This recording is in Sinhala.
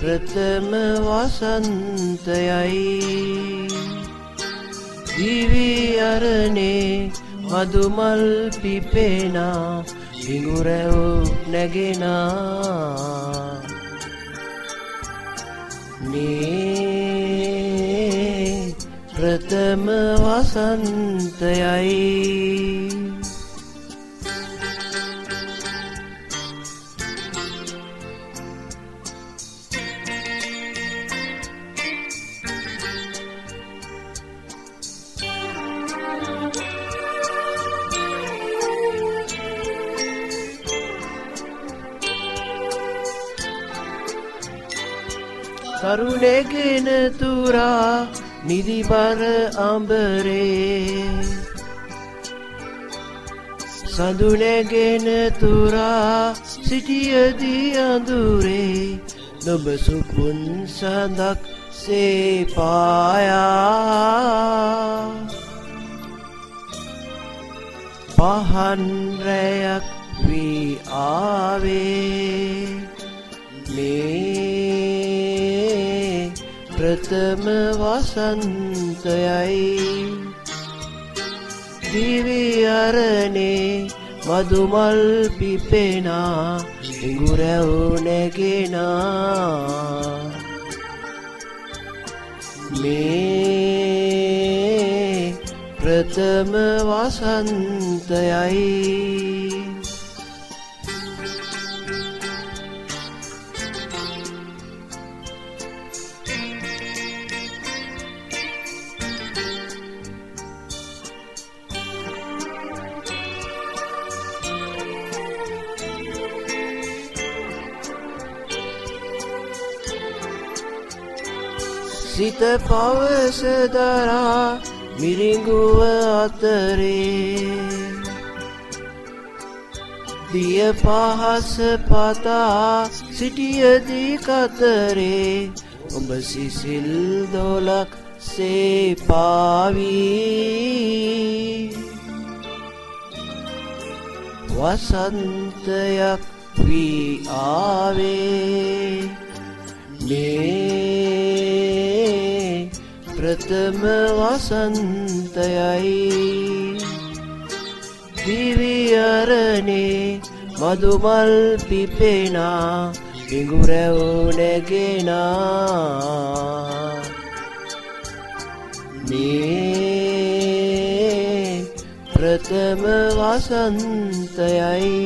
ප්‍රථම වසන්තයයි. දිවියරණේ මදුමල් පිපෙනා හිඟුරැව් නැගෙනා. මේ ප්‍රථම වසන්තයයි. තරුණගෙන තුරා නිදිබර අඹරේ. සඳුනැගෙන තුරා සිටියදී අඳුරේ. නොබ සුපුන් සඳක් සේපායා. පහන් රැයක් වී ආවේ. මේ ප්‍රථම වසන්තයයි. දිවියරණේ මදුමල් පිපෙනා ඉඟුරැව් නැගෙනා. මේ ප්‍රථම වසන්තයයි. සිත පවසදරා මිරිඟුව අතරේ. දිය පහස පතා සිටියදී කතරේ. ඔබ සිසිල් දොලක් සේපාවී. වසන්තයක් වී ආවේ. ප්‍රථම වසන්තයයි දිවියරණේ මදුමල් පිපෙනා පිඟුරැව් නැගෙනා. මේ ප්‍රථම වසන්තයයි.